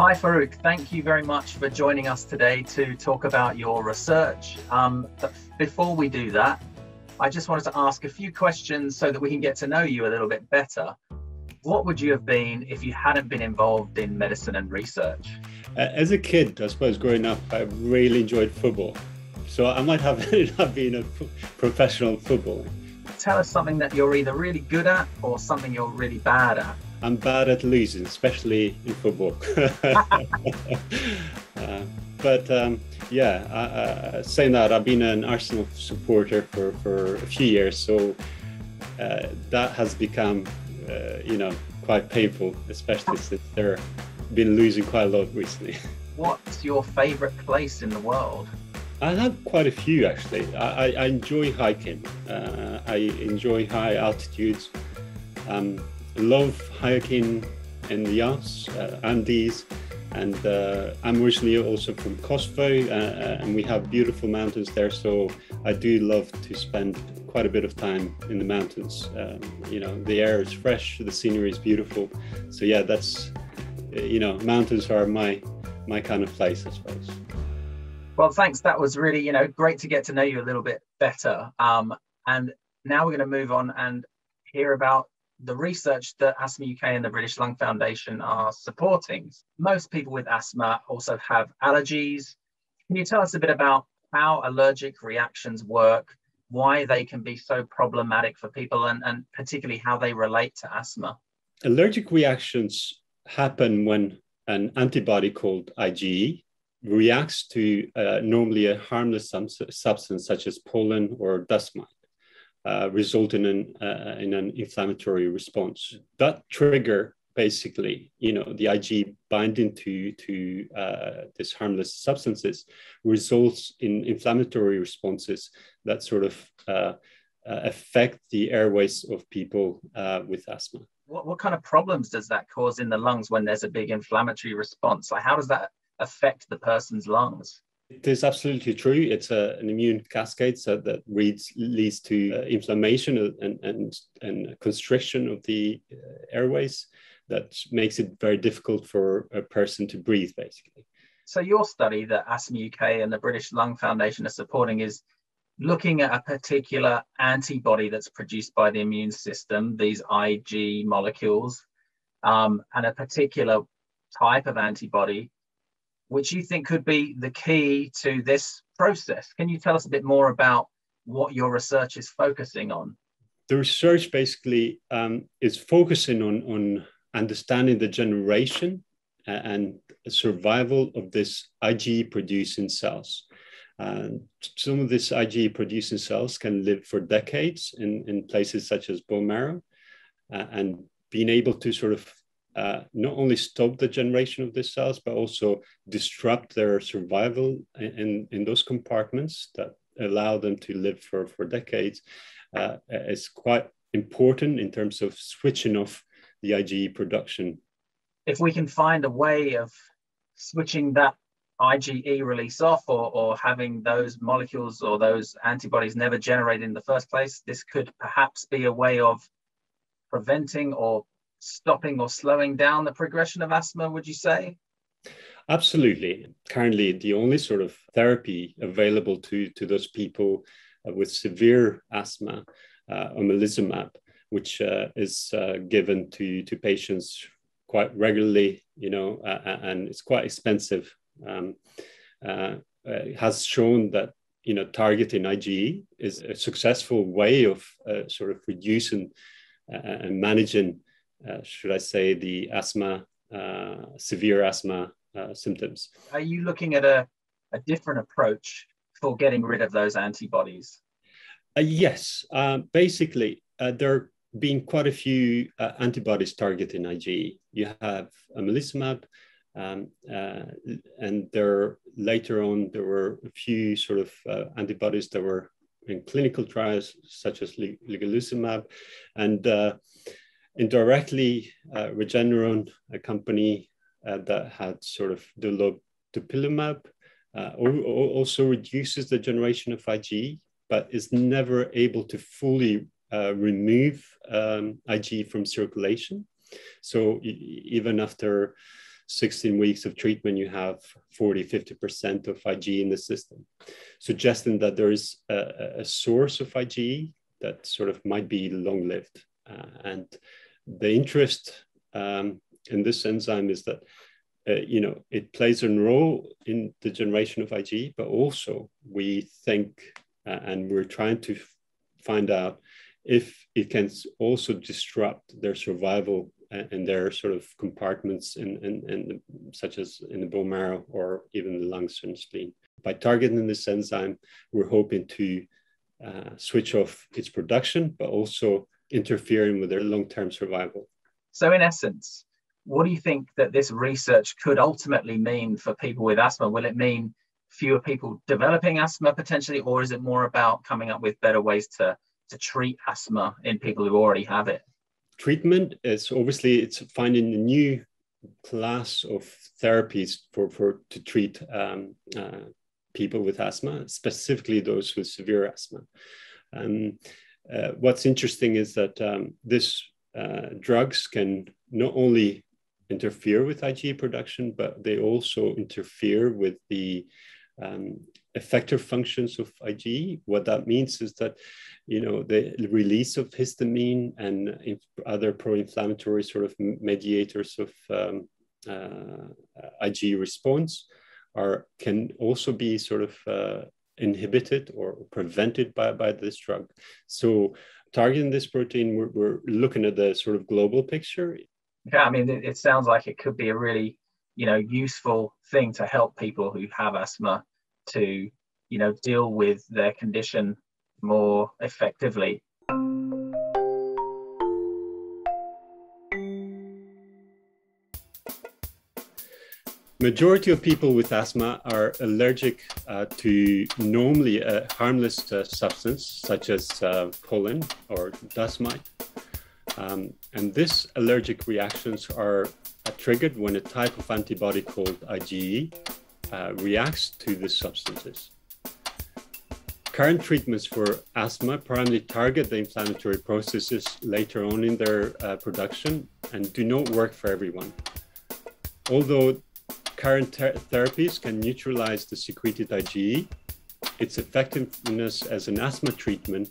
Hi, Faruk. Thank you very much for joining us today to talk about your research. Um, but before we do that, I just wanted to ask a few questions so that we can get to know you a little bit better. What would you have been if you hadn't been involved in medicine and research? Uh, as a kid, I suppose growing up, I really enjoyed football. So I might have ended up being a professional footballer. Tell us something that you're either really good at or something you're really bad at. I'm bad at losing, especially in football. uh, but um, yeah, uh, saying that, I've been an Arsenal supporter for, for a few years, so uh, that has become, uh, you know, quite painful, especially since they've been losing quite a lot recently. What's your favorite place in the world? I have quite a few actually. I, I enjoy hiking. Uh, I enjoy high altitudes. Um, love hiking in the Alps, uh, Andes, and uh, I'm originally also from Kosovo, uh, uh, and we have beautiful mountains there. So I do love to spend quite a bit of time in the mountains. Um, you know, the air is fresh, the scenery is beautiful. So yeah, that's uh, you know, mountains are my my kind of place, I suppose. Well, thanks. That was really you know great to get to know you a little bit better. Um, and now we're going to move on and hear about the research that Asthma UK and the British Lung Foundation are supporting. Most people with asthma also have allergies. Can you tell us a bit about how allergic reactions work, why they can be so problematic for people, and, and particularly how they relate to asthma? Allergic reactions happen when an antibody called IgE reacts to uh, normally a harmless substance such as pollen or dust mite uh, result in an, uh, in an inflammatory response. That trigger basically, you know, the Ig binding to, to uh, these harmless substances results in inflammatory responses that sort of uh, uh, affect the airways of people uh, with asthma. What, what kind of problems does that cause in the lungs when there's a big inflammatory response? Like how does that affect the person's lungs? It is absolutely true. It's a, an immune cascade so that leads, leads to uh, inflammation and, and, and constriction of the uh, airways that makes it very difficult for a person to breathe, basically. So, your study that Asthma UK and the British Lung Foundation are supporting is looking at a particular antibody that's produced by the immune system, these Ig molecules, um, and a particular type of antibody which you think could be the key to this process. Can you tell us a bit more about what your research is focusing on? The research basically um, is focusing on, on understanding the generation and survival of this IgE producing cells. And some of these IgE producing cells can live for decades in, in places such as bone marrow. Uh, and being able to sort of uh, not only stop the generation of these cells, but also disrupt their survival in, in those compartments that allow them to live for, for decades uh, is quite important in terms of switching off the IgE production. If we can find a way of switching that IgE release off or, or having those molecules or those antibodies never generated in the first place, this could perhaps be a way of preventing or stopping or slowing down the progression of asthma, would you say? Absolutely. Currently, the only sort of therapy available to, to those people uh, with severe asthma, uh, omalizumab, which uh, is uh, given to, to patients quite regularly, you know, uh, uh, and it's quite expensive, um, has shown that, you know, targeting IgE is a successful way of sort of reducing and managing uh, should I say, the asthma, uh, severe asthma uh, symptoms. Are you looking at a, a different approach for getting rid of those antibodies? yes. Um, basically, there have been quite a few antibodies targeting IgE. You have omalizumab, um, uh, and there later on there were a few sort of uh, antibodies that were in clinical trials, such as ligelizumab, and uh, indirectly, uh, Regeneron, a company uh, that had sort of developed dupilumab, uh, also reduces the generation of IgE, but is never able to fully uh, remove um, IgE from circulation. So even after 16 weeks of treatment, you have 40, 50% of IgE in the system, suggesting that there is a, a source of IgE that sort of might be long lived. Uh, and the interest um, in this enzyme is that uh, you know it plays a role in the generation of IgE, but also we think uh, and we're trying to find out if it can also disrupt their survival and their sort of compartments in, in, in such as in the bone marrow or even the lungs and spleen. By targeting this enzyme, we're hoping to uh, switch off its production, but also interfering with their long-term survival. So in essence, what do you think that this research could ultimately mean for people with asthma? Will it mean fewer people developing asthma potentially, or is it more about coming up with better ways to, to treat asthma in people who already have it? Treatment is obviously it's finding a new class of therapies for, for to treat um, uh, people with asthma, specifically those with severe asthma. Um, uh, what's interesting is that um, this uh, drugs can not only interfere with IgE production, but they also interfere with the um, effector functions of IgE. What that means is that, you know, the release of histamine and other pro-inflammatory sort of mediators of um, uh, IgE response are can also be sort of uh, inhibited or prevented by, by this drug. So targeting this protein, we're, we're looking at the sort of global picture. Yeah, I mean, it, it sounds like it could be a really, you know, useful thing to help people who have asthma to, you know, deal with their condition more effectively. Majority of people with asthma are allergic uh, to normally a harmless uh, substance such as uh, pollen or dust mite. Um, and these allergic reactions are triggered when a type of antibody called IgE uh, reacts to the substances. Current treatments for asthma primarily target the inflammatory processes later on in their uh, production and do not work for everyone. Although current ter therapies can neutralize the secreted IgE. Its effectiveness as an asthma treatment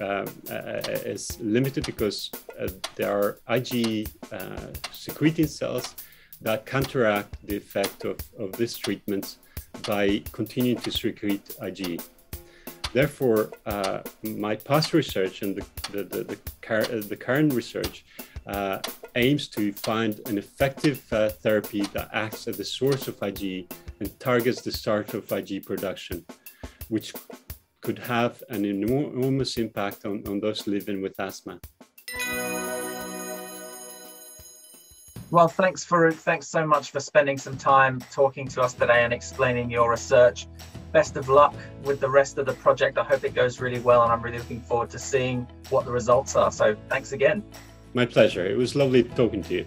uh, uh, is limited because uh, there are IgE uh, secreting cells that counteract the effect of, of this treatment by continuing to secrete IgE. Therefore, uh, my past research and the, the, the, the, the current research uh, aims to find an effective uh, therapy that acts at the source of IgE and targets the start of IgE production, which could have an enormous impact on, on those living with asthma. Well, thanks for thanks so much for spending some time talking to us today and explaining your research. Best of luck with the rest of the project. I hope it goes really well, and I'm really looking forward to seeing what the results are. So, thanks again. My pleasure. It was lovely talking to you.